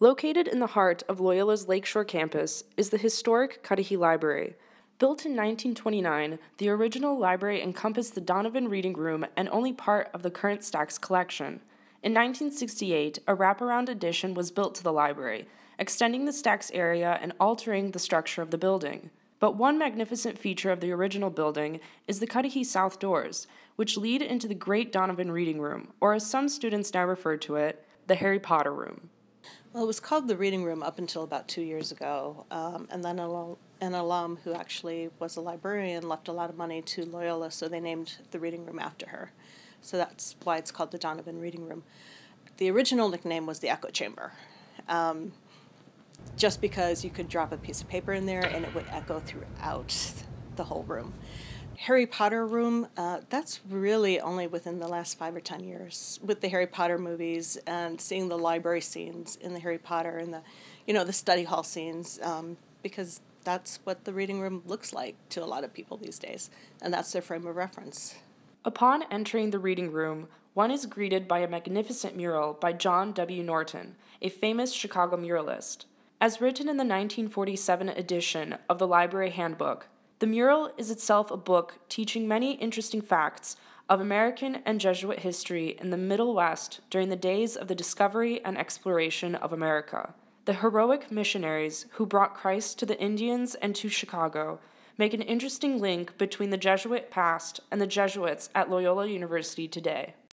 Located in the heart of Loyola's Lakeshore campus is the historic Cudahy Library. Built in 1929, the original library encompassed the Donovan Reading Room and only part of the current stacks collection. In 1968, a wraparound addition was built to the library, extending the stacks area and altering the structure of the building. But one magnificent feature of the original building is the Cudahy South doors, which lead into the Great Donovan Reading Room, or as some students now refer to it, the Harry Potter Room. Well, it was called the Reading Room up until about two years ago, um, and then an, alum who actually was a librarian left a lot of money to Loyola, so they named the Reading Room after her. So that's why it's called the Donovan Reading Room. The original nickname was the Echo Chamber, um, just because you could drop a piece of paper in there and it would echo throughout the whole room. Harry Potter room, uh, that's really only within the last five or ten years with the Harry Potter movies and seeing the library scenes in the Harry Potter and the, you know, the study hall scenes, um, because that's what the reading room looks like to a lot of people these days, and that's their frame of reference. Upon entering the reading room, one is greeted by a magnificent mural by John W. Norton, a famous Chicago muralist. As written in the 1947 edition of the Library Handbook, the mural is itself a book teaching many interesting facts of American and Jesuit history in the Middle West during the days of the discovery and exploration of America. The heroic missionaries who brought Christ to the Indians and to Chicago make an interesting link between the Jesuit past and the Jesuits at Loyola University today.